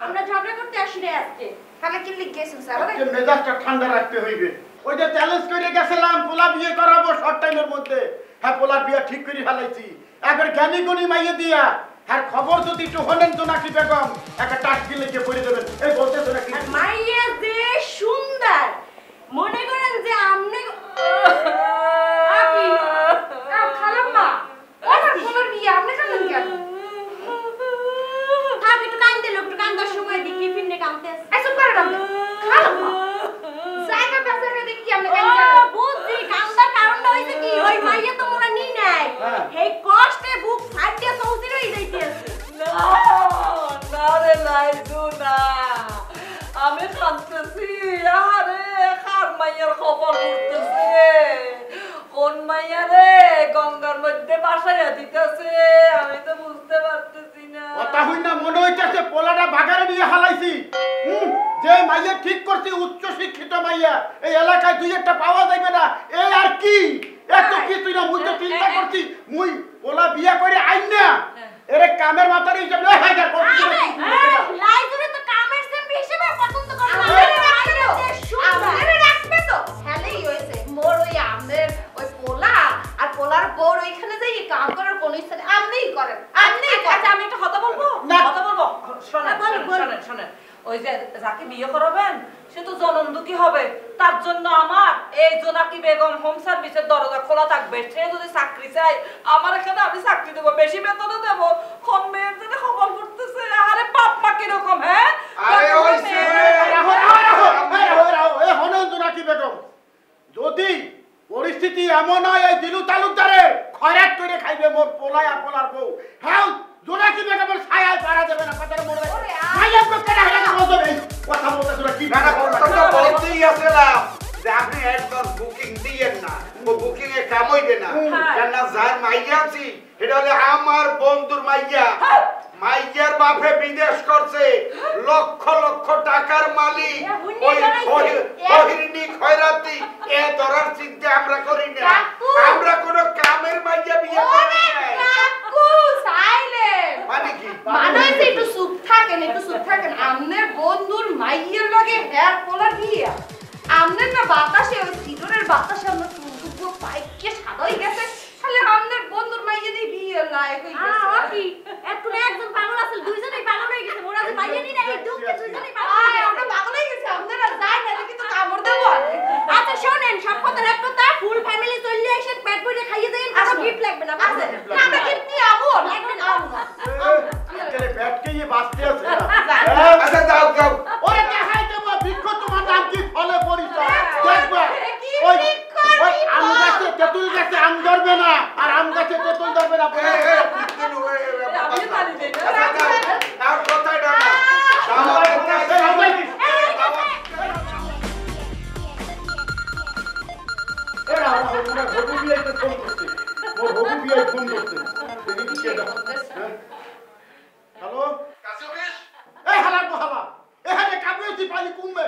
রে আজকে। কি লিখেছেন স্যার? আজকে মেজাজটা ঠান্ডা রাখতে হইবে। ওই যে চ্যালেঞ্জ করে গেছিলাম, পোলা বিয়ে করাবো শর্ট টাইমের মধ্যে। হ্যাঁ পোলার বিয়ে ঠিক করে ফেলাইছি। একবার জ্ঞানী গুণী মাইয়ে দিয়া আর খবর যদি একটু হলেন তো নাকি বেগম, একটা টাস্কি লিখে পড়ে দেবেন আমি কাঁদতেছি আরে খার মাইয়ার খবর করতেছে কোন মাইয়া রে? গঙ্গার মধ্যে বাসাইয়া দিতেছে। মাইয়া ঠিক করছি উচ্চ শিক্ষিত মাইয়া। এই এলাকায় দুই একটা পাওয়া যাবে না। এই আর কি? এত কিছুই না মুই তো চিন্তা করছি মুই পোলা বিয়া করে আইন না। এরে কামের মাথার হিসাবে এই হাজার করছি না, আরে, কিছু হবে না। এই, লাইজুরে তো কামের সেমবি হিসেবে পছন্দ করে না। আমাদের রাখবে তো। যে সুন্দর। আমাদের রাখবে তো। হ্যালেই হয়েছে। মোর ওই আমাদের ওই পোলা আর পোলার বউর ওইখানে যাই কাম করার কোনো ইচ্ছা নেই। আপনিই করেন। আপনিই আচ্ছা করেন। আমি একটা কথা বলব? কথা বলব? শোনেন হ্যাঁ। শোনেন শোনেন। ওই যে যাকে বিয়ে করাবেন সে তো জনম দুঃখী হবে তার জন্য আমার এই জোনাকি বেগম হোম সার্ভিসের দরজা খোলা থাকবে সে যদি চাকরি চাই আমার এখানে আমি চাকরি দেবো বেশি বেতনও দেবো কোন মেয়ের জন্য খবর করতেছে আরে বাপ মা কীরকম হ্যাঁ জোনাকি বেগম যদি পরিস্থিতি এমন হয় এই দিলু তালুকদারের খয়রাত করে খাইবে মোর পোলাই আর পোলার বউ হ্যাঁ জোনাকি বেগমের ছায়ায় দেবে না কথাটা মনে ওরে আ- মাইয়া পক্ষে না হলে বলতে এই কথা বলতে তোরা কি না না কথা বলতেই আসলাম যে আপনি অ্যাডভান্স বুকিং দিয়েন না। ও বুকিং এ কাম হইবে না। হ্যাঁ। কেন যার মাইয়া আছি এটা হলে আমার বন্ধুর মাইয়া। হ্যাঁ। মাইয়ার বাপে বিদেশ করছে লক্ষ লক্ষ টাকার মালিক। এ ওই বানাইছে। খয়রাতি এ ধরার চিন্তা আমরা করি না। আমরা কোনো কামের মাইয়া বিয়ে করি না মানে কি? মানে থাকেন একটু চুপ থাকেন আমনের বন্ধুর মাইয়ের লগে হ্যাঁ পোলা দিয়ে আমনের না বাতাসে ওই সিডরের বাতাসে আমরা টুকটুকো পাইকে সাদা হয়ে গেছে তাহলে আমনের বন্ধুর মাইয়ে দিয়ে বিয়ে লায়ক হয়ে আ, গেছে আপনি, একটু না একজন পাগল আছে, দুইজনেই পাগল হয়ে গেছে। মোরা যে মাইয়া নি না, এই দুঃখে দুইজনেই পাগল হয়ে আমরা পাগল হয়ে গেছি আপনারা যায় না কিন্তু কামড় দেবো আচ্ছা শোনেন সব কথার এক কথা ফুল ফ্যামিলি চললে এসে পেট ভরে খাইয়ে দেন কোনো আসব। গিফট লাগবে না? না আমরা কিন্তু আমো লাগবে না। আমো না ব্যাটকে ইয়ে বাঁচতে আমার হবু বিয়াইটা ফোন করছে। মোর হবু বিয়াই ফোন কাছে বেশ হ্যাঁ। এই হালা তো হালা এখানে কাবুয়েছি পালি কুমবে।